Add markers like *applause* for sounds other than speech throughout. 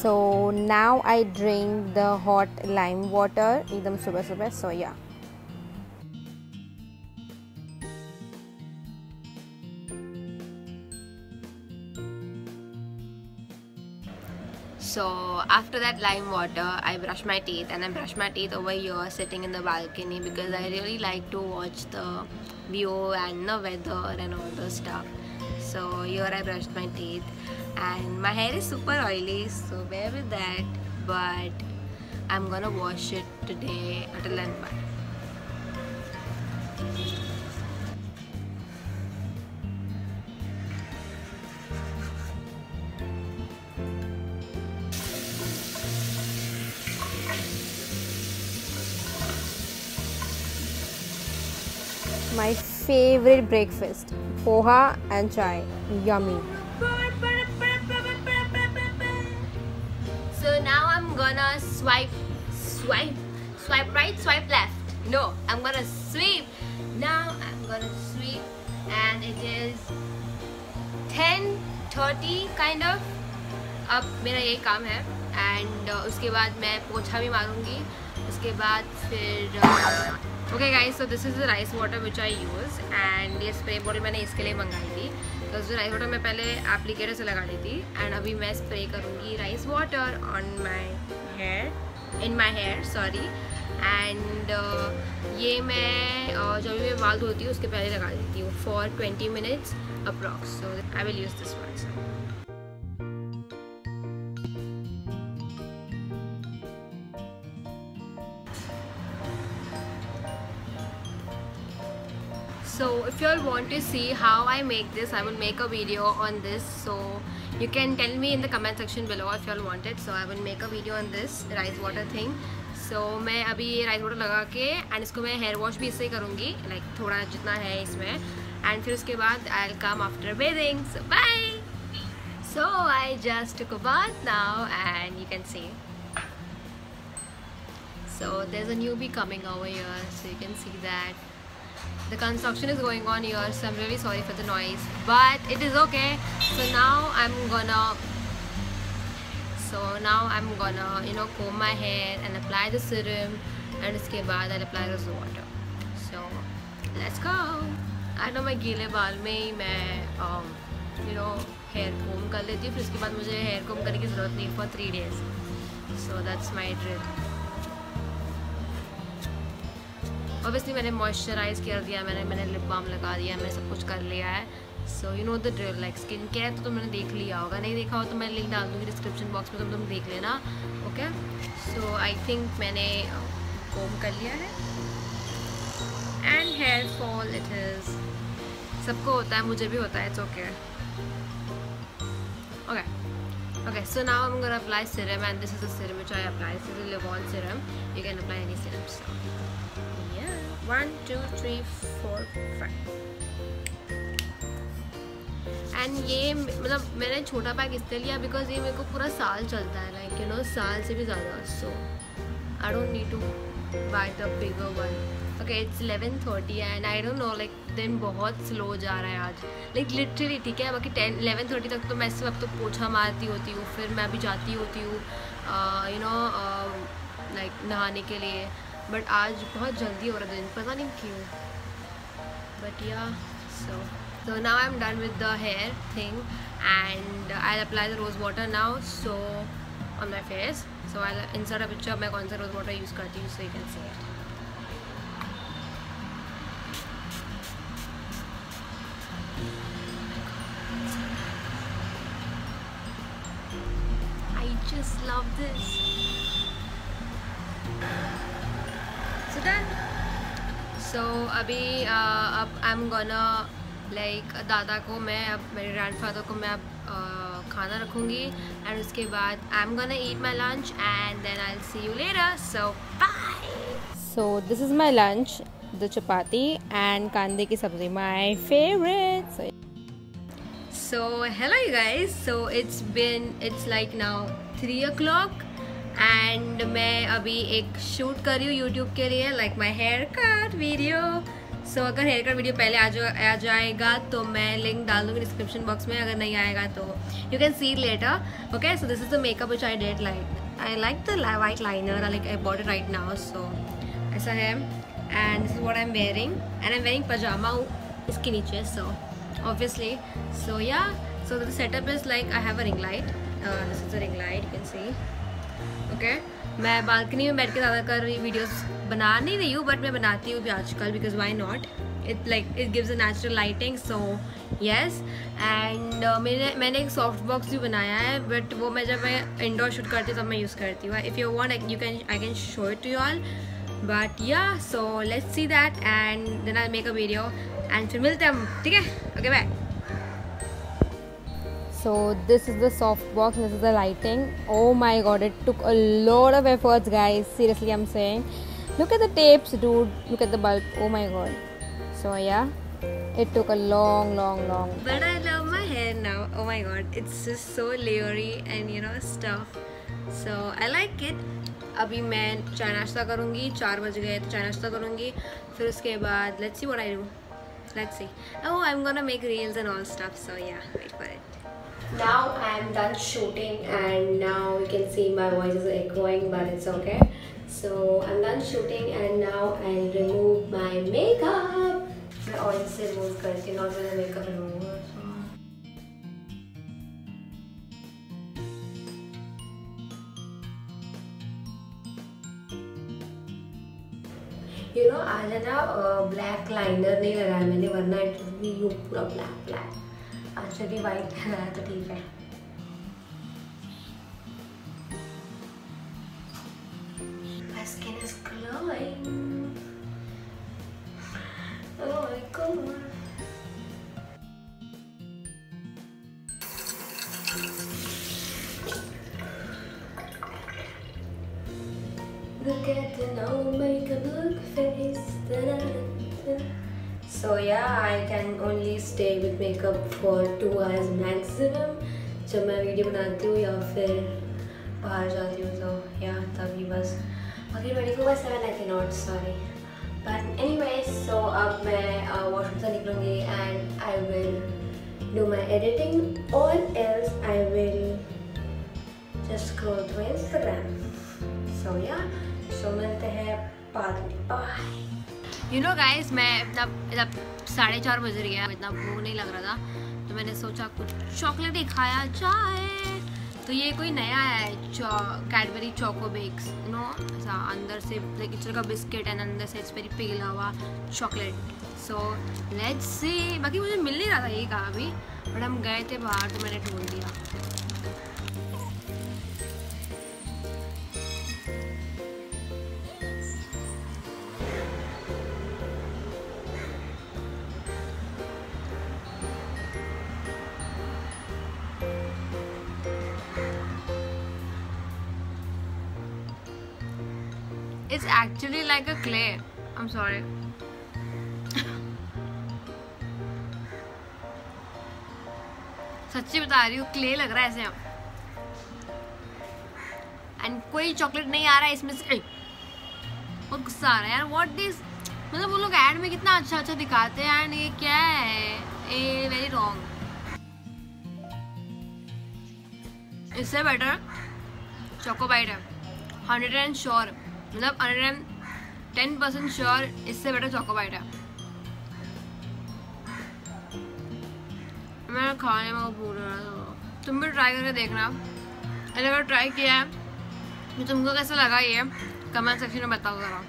So now I drink the hot lime water एकदम सुबह सुबह so yeah So after that lime water, I brush my teeth and I brush my teeth over here sitting in the balcony because I really like to watch the view and the weather and all the stuff. So here I brushed my teeth and my hair is super oily so bear with that but I'm gonna wash it today until then bye. My favorite breakfast poha and chai yummy So now I'm gonna swipe, swipe, swipe right, swipe left. No, I'm gonna sweep. Now I'm gonna sweep, and it is 10:30 kind of. अब मेरा यही काम है and uh, उसके बाद मैं पोछा भी मारूँगी उसके बाद फिर okay guys so this is the rice water which I use and ये स्प्रे बॉटल मैंने इसके लिए मंगाई थी। तो जो राइस वाटर मैं पहले एप्लीकेटर से लगा दी थी एंड अभी मैं स्प्रे करूँगी rice water on my hair in my hair sorry and ये मैं uh, जब भी मैं बाल धोती हूँ उसके पहले लगा देती हूँ for twenty minutes approx so I will use this one if you all want to see how I make this I will make a video on this so you can tell me in the comment section below if you all want it so I will make a video on this rice water thing so मैं अभी ये rice water लगा के and इसको मैं hair wash भी इससे ही करूँगी लाइक like, थोड़ा जितना है इसमें एंड फिर उसके बाद I will come after bathing so bye I just took a bath now and you can see so there's a newbie coming over here so you can see that the construction is going on here so I'm really sorry for the noise but it is okay so now I'm gonna so now I'm gonna you know comb my hair and apply the serum and उसके बाद I'll apply the water so let's go I know मैं गीले में ही मैं um, you know hair comb कर लेती हूँ फिर उसके बाद मुझे hair comb करने की ज़रूरत नहीं for three days so that's my drill obviously मैंने मॉइस्चराइज कर दिया मैंने मैंने लिप बाम लगा दिया मैंने सब कुछ कर लिया है so you know the drill like skin care तो मैंने देख लिया होगा नहीं देखा हो तो मैं लिंक डाल दूँगी डिस्क्रिप्शन बॉक्स में तो तुम देख लेना ओके सो आई थिंक मैंने कोम कर लिया है and hair fall it is सबको होता है मुझे भी होता है it's okay okay Okay, so now I'm gonna apply serum and this is the serum which I apply. This is a Levon serum. You can apply any serum. Two three four five and ये मतलब मैंने छोटा pack इसलिए लिया because ये मेरे को पूरा साल चलता है लाइक यू नो साल से भी ज़्यादा so I don't need to buy the bigger one okay it's eleven thirty and I don't know like दिन बहुत स्लो जा रहा है आज. लाइक लिटरली ठीक है, बाकी टेन इलेवन थर्टी तक तो मैं सिर्फ़ अब तो पोछा मारती होती हूँ, फिर मैं भी जाती होती हूँ यू नो लाइक नहाने के लिए. बट आज बहुत जल्दी हो रहा दिन पता नहीं क्यों but yeah so so now I'm done with the hair thing and I'll apply the rose water now so on my face so I'll insert a picture मैं कौन सा rose water use करती हूँ so you can see it I just love this done so अभी uh, अब आई am gonna like दादा को मैं अब मेरे ग्रैंडफादर को मैं अब uh, खाना रखूँगी एंड उसके बाद I am gonna eat my lunch and then I see you later so bye so this is my lunch the chapati and कांदे की सब्ज़ी my favourite So hello you guys. So it's been it's like now three o'clock. And मैं अभी एक shoot कर रही हूँ YouTube के लिए like my haircut video so अगर हेयर कट वीडियो पहले आ, जा, आ जाएगा तो मैं लिंक डाल दूँगी डिस्क्रिप्शन बॉक्स में अगर नहीं आएगा तो. You can see later okay so this is the makeup which I did like I like the white liner like I bought right now so ऐसा है. And this is what I am wearing and I am wearing pyjama इसके नीचे so obviously so yeah so the setup is like I have a ring light this is a ring light you can see okay? मैं balcony में बैठ के ज़्यादातर videos बना नहीं रही हूँ बट मैं बनाती हूँ भी आजकल because why not it like it gives a natural lighting so yes and मैंने मैंने एक सॉफ्ट बॉक्स भी बनाया है बट वो मैं जब मैं इंडोर शूट करती हूँ, तब मैं यूज़ करती हूँ। If you want you can I can show it to you all but yeah so let's see that and then I make a video and फिर मिलते हैं हम, ठीक है? Okay bye so this is the soft box this is the lighting oh my god it took a lot of efforts guys seriously i'm saying look at the tapes dude look at the bulb oh my god so yeah it took a long long long but i love my hair now oh my god it's just so layery and you know stuff so i like it अभी मैं चाय नाश्ता करूँगी चार बज गए तो चाय नाश्ता करूँगी फिर उसके बाद let's see what I do let's see oh I am gonna make reels and all stuff so yeah wait for it Now I am done shooting and now you can see my voice is echoing but it's okay so I'm done shooting and now I'll remove my makeup मैं oil से remove करती हूँ not मेरा makeup remover you know आज है ना black liner नहीं लगाया मैंने वरना इट बी यू पूरा ब्लैक ब्लैक अच्छा भी वाइट है तो ठीक है My skin is glowing. So, yeah, I can only stay with makeup for two hours maximum. जब मैं वीडियो बनाती हूँ या फिर बाहर जाती हूँ तो या तभी बस। अगर मेरे को बस आई थी not sorry but anyways so अब मैं वॉशरूम से निकलूँगी and I will do my editing और else I will just scroll through Instagram so yeah so मिलते हैं बाद बाय यू नो गाइस मैं इतना जब साढ़े चार बज रही है, इतना भूख नहीं लग रहा था तो मैंने सोचा कुछ चॉकलेट ही खाया जाए तो ये कोई नया है Cadbury Choco Bakes you know ऐसा अंदर से लाइक इस का बिस्किट एंड अंदर से वेरी पिघला हुआ चॉकलेट सो लेट्स सी बाकी मुझे मिल नहीं रहा था ये कहा अभी बट हम गए थे बाहर तो मैंने ढूंढ दिया It's actually like a clay. I'm sorry. सच्ची बता रही हूँ क्ले लग रहा है ऐसे। एंड कोई चॉकलेट नहीं आ रहा है इसमें से। बहुत गुस्सा आ रहा है यार। व्हाट दिस मतलब वो लोग ऐड में कितना अच्छा अच्छा दिखाते हैं एंड ये क्या है? ए वेरी रॉन्ग इससे बेटर चोकोबाइट है। हंड्रेड एंड श्योर मतलब hundred and ten percent sure इससे बेटर चोकोबाइट है। मैं खाने में भूल रहा था। तुम भी ट्राई करके देखना। अगर ट्राई किया है तो तुमको कैसा लगा ये? कमेंट सेक्शन में बताओ ज़रा।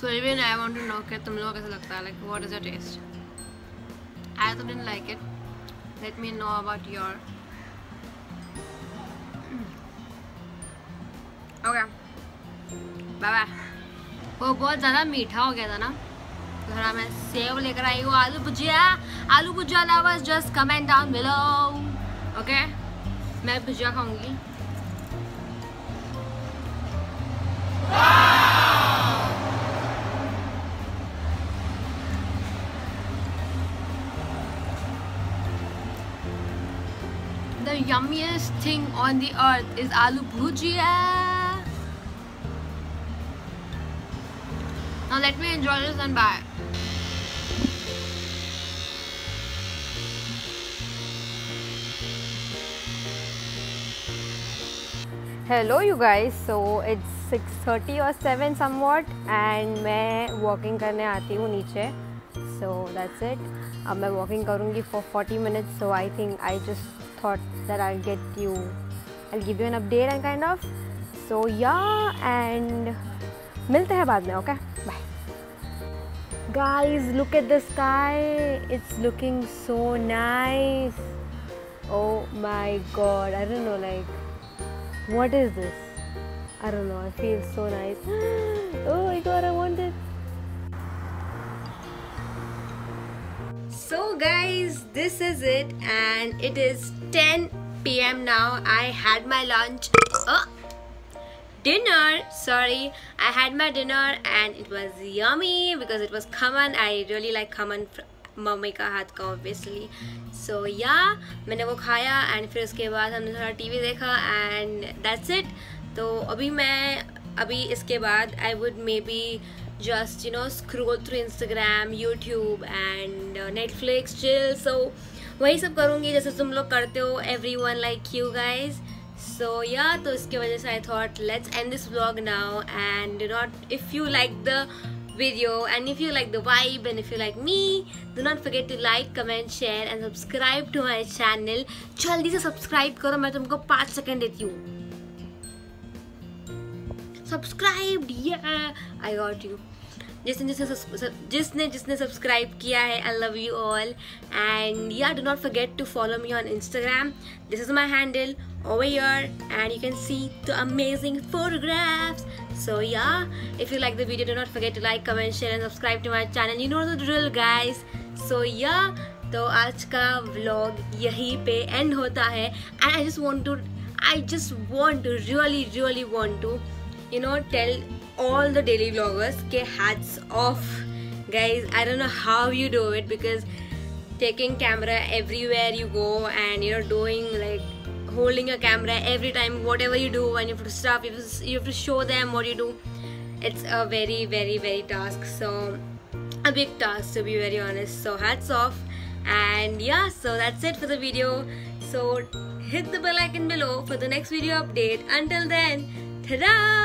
So even I want to know कि तुम लोगों को कैसा लगता है like what is your taste I तो didn't like it let me know about your okay bye bye वो बहुत ज़्यादा मीठा हो गया था ना। घर मैं सेव लेकर आई हूँ आलू भुजिया। Aloo bhujia lovers just comment down below okay मैं भुजिया खाऊँगी। The yummiest thing on the earth is aloo bhujia. Now let me enjoy this and bye. Hello you guys so it's six thirty और seven somewhat and मैं walking करने आती हूँ नीचे. सो that's it अब मैं वॉकिंग करूँगी for forty minutes so I think I just thought that I get you I give you an update and kind of so yeah and मिलते हैं बाद में okay bye guys look at the sky it's looking so nice oh my god i don't know like what is this? I don't know. I feel so nice. *gasps* oh my god, I want it. So, guys, this is it, and it is 10 p.m. now. I had my lunch. Oh, dinner. Sorry, i had my dinner and it was yummy because it was khaman. I really like khaman mummy का हाथ का obviously so या मैंने वो खाया and फिर उसके बाद हमने थोड़ा टीवी देखा एंड दैट्स इट तो अभी मैं, अभी इसके बाद I would maybe just you know scroll through Instagram YouTube and Netflix chill so वही सब करूँगी जैसे तुम लोग करते हो everyone like you so yeah तो इसके वजह से I thought let's end this vlog now and not if you like the video and if you like the vibe and if you like me do not forget to like comment share and subscribe to my channel जल्दी से subscribe करो, मैं तुमको पाँच second देती हूँ। Subscribe I got you जिसने जिसने जिसने जिसने सब्सक्राइब किया है I love you all and you are do not forget to follow me on Instagram this is my handle over your and you can see the amazing photographs so yeah if you like the video do not forget to like comment share and subscribe to my channel you know the real guys so yeah तो आज का blog यहीं पर and होता है. And I just want to I just want to really really want to you know tell all the daily vloggers ke hats off. Guys i don't know how you do it because taking camera everywhere you go and you know doing like holding a camera every time whatever you do and you have to stop you have to, you have to show them what you do. It's a very very very task. So a big task to be very honest. So hats off. And yeah so that's it for the video. So hit the bell icon below for the next video update. Until then ta-da